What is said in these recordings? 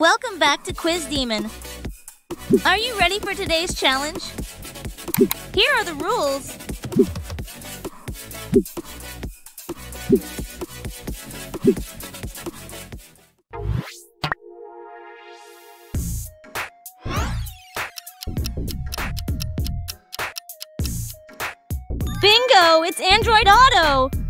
Welcome back to Quiz Daemon. Are you ready for today's challenge? Here are the rules. Bingo! It's Android Auto!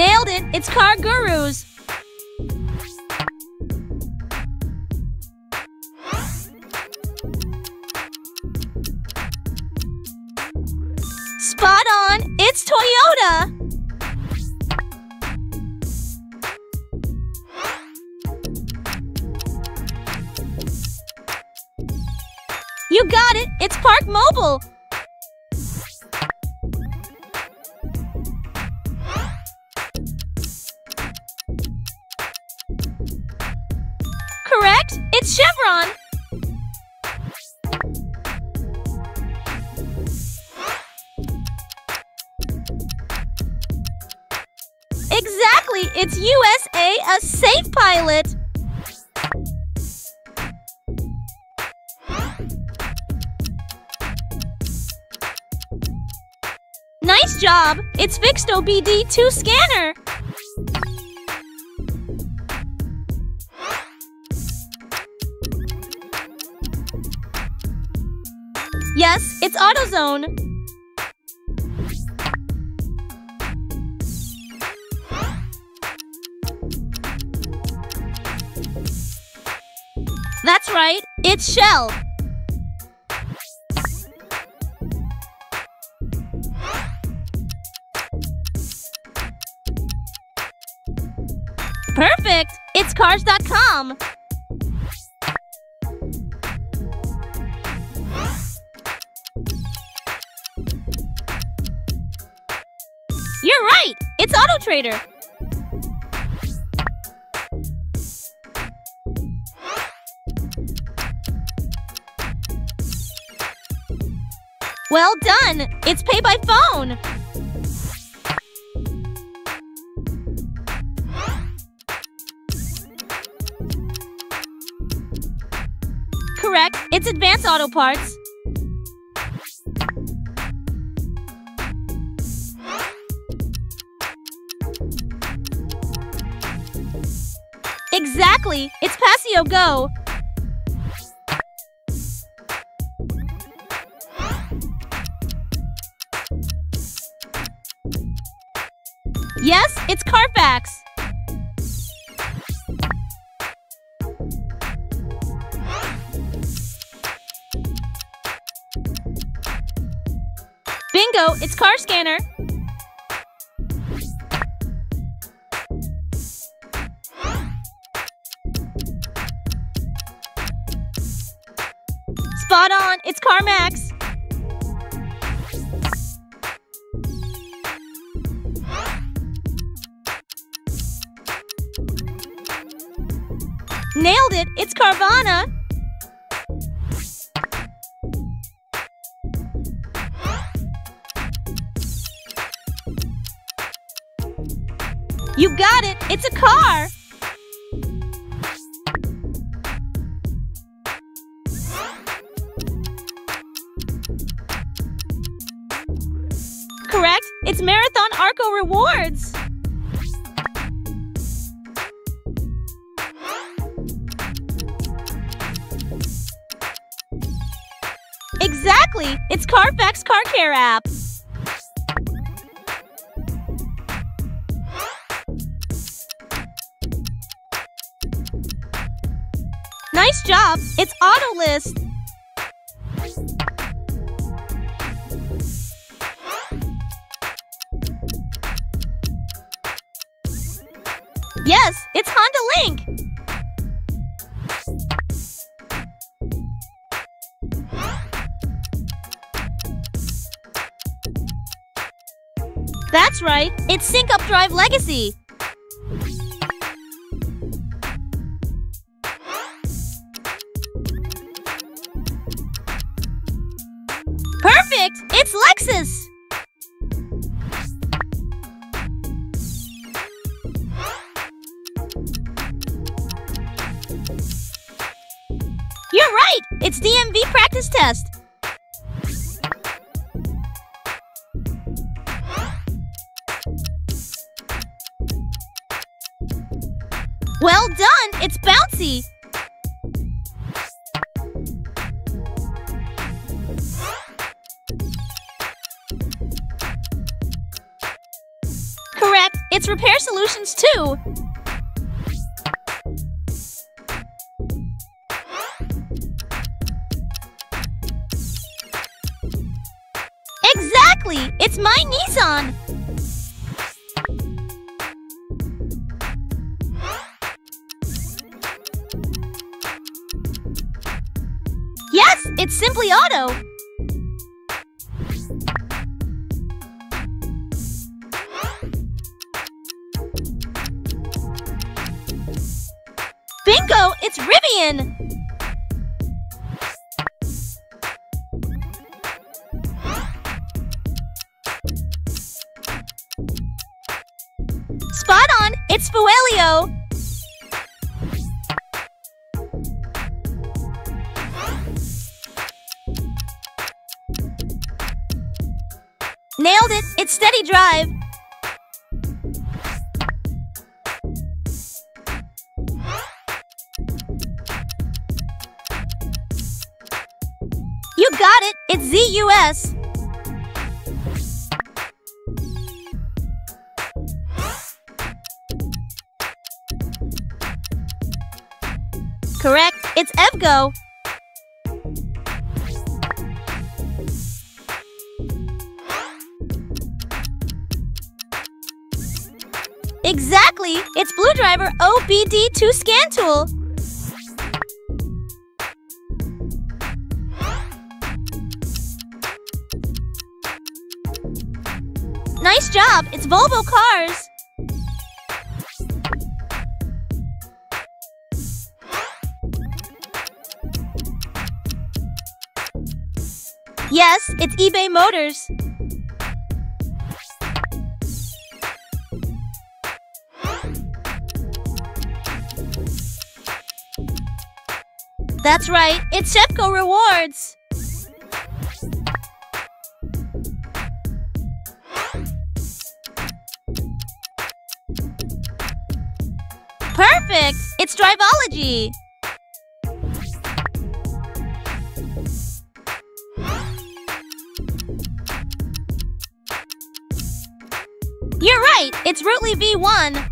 Nailed it! It's Car Gurus! Spot on! It's Toyota! You got it! It's Park Mobile! Chevron! Exactly! It's USA, a safe pilot! Nice job! It's FIXD OBD2 scanner! Yes, it's AutoZone. That's right, it's Shell. Perfect! It's Cars.com. You're right! It's Auto Trader. Well done! It's pay by phone! Correct, it's Advance Auto Parts. Exactly! It's Passio GO! Yes, it's Carfax! Bingo! It's Car Scanner! Spot on! It's CarMax! Nailed it! It's Carvana! You got it! It's a car! It's Marathon Arco Rewards! Exactly! It's Carfax Car Care app! Nice job! It's Autolist! Yes, it's Honda Link! That's right, it's Sync Up Drive Legacy! You're right! It's DMV practice test! Well done! It's Bouncie! Correct! It's repair solutions too! It's my Nissan! Yes, it's Simply Auto! Bingo! It's Rivian! On! Fuelio! Nailed it! It's Steady Drive! You got it! It's ZUS! Correct, it's EVGO! Exactly! It's Blue Driver OBD2 scan tool! Nice job! It's Volvo Cars! Yes, it's eBay Motors. That's right, it's Shepco Rewards. Perfect! It's Driveology! Right! It's Rootly V1!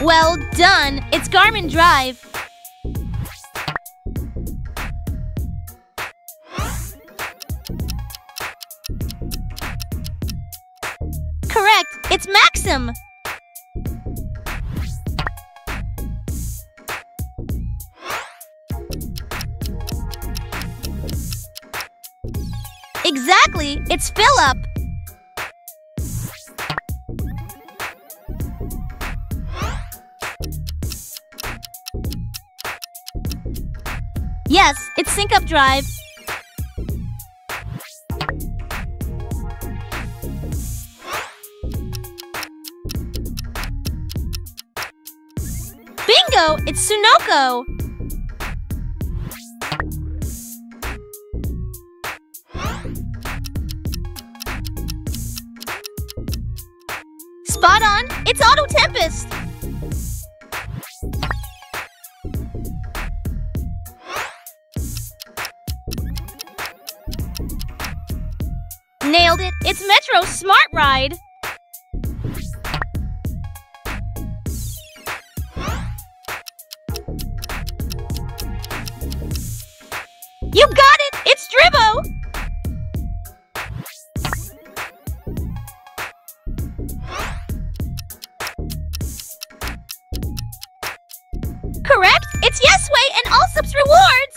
Well done! It's Garmin Drive! Correct! It's Maxim! Exactly! It's Philip! Yes, it's Sync Up Drive. Bingo! It's Sunoco! It's Auto Tempest! Nailed it! It's Metro Smart Ride! Correct!